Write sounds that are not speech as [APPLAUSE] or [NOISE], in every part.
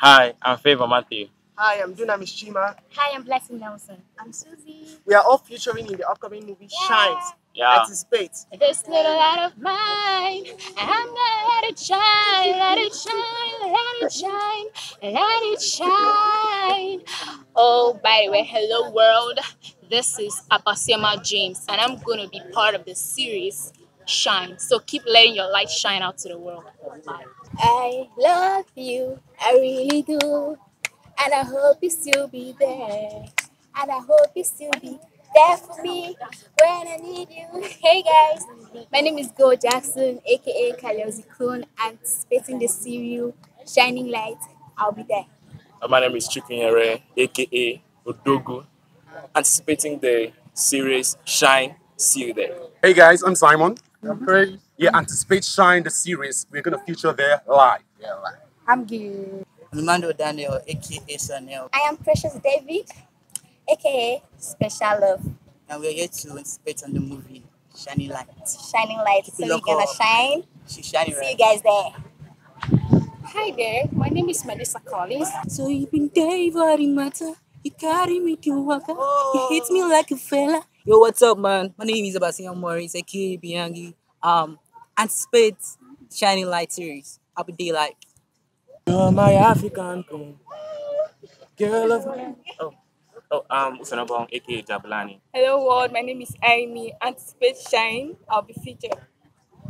Hi, I'm Favor Matthew. Hi, I'm Dunamis Chima. Hi, I'm Blessing Nelson. I'm Susie. We are all featuring in the upcoming movie Shines. Yeah. Anticipate. This little light of mine, I'm gonna let it shine, let it shine, let it shine, let it shine. Oh, by the way, hello world. This is Apasiama James, and I'm gonna be part of the series Shine. So keep letting your light shine out to the world. Bye. I love you, I really do, and I hope you still be there, and I hope you still be there for me when I need you. [LAUGHS] Hey guys, my name is Go Jackson, aka Kaliozi Clone, anticipating the serial Shining Light. I'll be there. Uh, My name is Chukwunyere, aka Odogu. Anticipating the series Shine. See you there. Hey guys, I'm Simon. Mm-hmm. Yeah, anticipate Shine the series. We're gonna feature there live. Yeah, live. I'm good. Armando Daniel, aka Sanel, I am Precious David, aka Special Love. and we are here to anticipate on the movie Shining Light. Shining Light. So we're gonna shine. She's shining See you guys there. Hi there, my name is Melissa Collins. So you've been there for the matter. You carry me to waka. You oh. hit me like a fella. Yo, what's up, man? My name is Sebastian Morris, aka Biangi. Um, anticipate Shining Light series. I'll be daylight. You're my African queen. Girl of Oh, oh, um, Usanabong, aka Jabulani. Hello world, my name is Amy. Anticipate Shine, I'll be featured.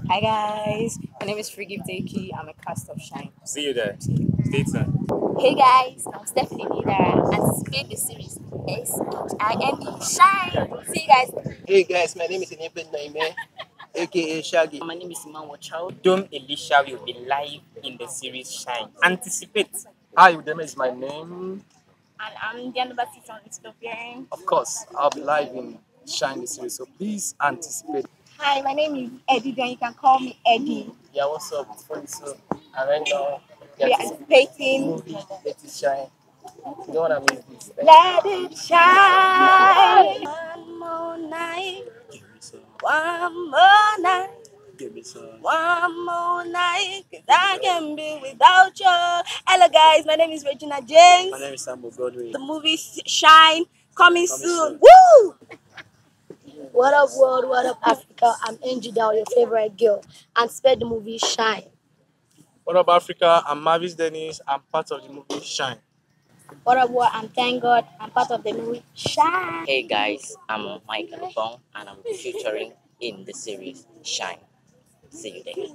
Hi guys, my name is Frigib Deki. I'm a cast of Shine. See you there. Stay tuned. Hey guys, I'm Stephanie Nidara. Anticipate the series S H I N E Shine. See you guys. Hey guys, my name is Enepe Naime, aka [LAUGHS] Shaggy. My name is Iman Wachau. Dom Elisha will be live in the series Shine. Anticipate. Hi, Udeme is my name. And I'm Diana Batis on Instagram. Of course, I'll be live in Shine the series, so please anticipate. Hi, my name is Eddie, and you can call me Eddie. Yeah, what's up? It's funny so. And right now, We are anticipating. Let It Shine. You don't wanna miss this. Let it shine. One more night. One more night. One more night. Cause I can be without you. Hello, guys. My name is Regina James. My name is Sambo Godwin. The movie Shine coming soon. Woo! What up, world? What up, Africa? I'm Angie Dow, your favorite girl. And spread the movie Shine. What up, Africa? I'm Mavis Dennis. I'm part of the movie Shine. What up, world? And thank God I'm part of the movie Shine. Hey guys, I'm Michael Bong, and I'm featuring in the series Shine. See you there.